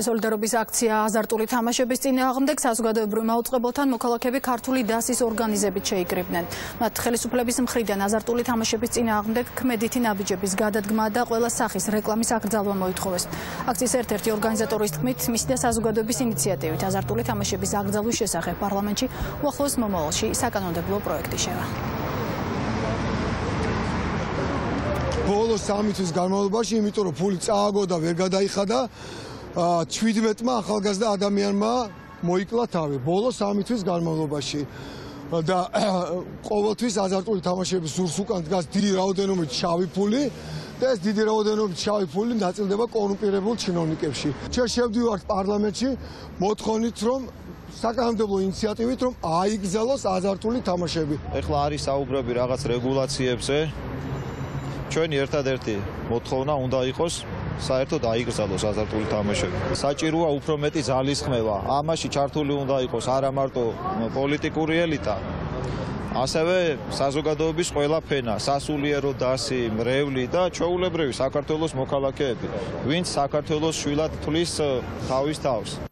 სოლიდარობის აქცია აზარტული თამაშების წინააღმდეგ საზოგადოებრივ მაუწყებელთან მოქალაქეები ქართული დასის ორგანიზებით შეიკრიბნენ. მათ ხელისუფლების მხრიდან აზარტული თამაშების წინააღმდეგ ქმედითი ნაბიჯების გადადგმა და ყველა სახის რეკლამის აკრძალვა მოითხოვეს. აქციის ერთ-ერთი ორგანიზატორის თქმით, მისი და საზოგადოების ინიციატივით აზარტული თამაშების აკრძალვის შესახებ პარლამენტში უახლოეს მომავალში საკანონმდებლო პროექტი შევა. ბოლო სამი თვის განმავლობაში, იმიტომ რომ ფული წააგო და ვერ გადაიხადა, 17-მა ახალგაზრდა ადამიანმა მოიკლა თავი ბოლო სამი თვის განმავლობაში და ყოველთვის აზარტული თამაშების ზურს უკან დგას დიდი რაოდენობით შავი ფული და ეს დიდი რაოდენობით შავი ფული ნაწილდება კორუმპირებულ ჩინოვნიკებში. ჩვენ შევდივართ პარლამენტში მოთხოვნით რომ საკანონმდებლო ინიციატივით რომ აიგზალოს აზარტული თამაშები. ეხლა არის საუბრები რაღაც რეგულაციებზე. ჩვენი ერთადერთი მოთხოვნა უნდა იყოს საერთოდ აიგზალოს აზარტული თამაშები. საჭიროა უფრო მეტი ძალისხმევა. ამაში ჩართული უნდა იყოს არა მარტო პოლიტიკური ელიტა, ასევე საზოგადოების ყველა ფენა, სასულიერო დასი, მრევლი და ჩვეულებრივი საქართველოს მოქალაქეები, ვინც საქართველოს შვილად თვლის თავის თავს.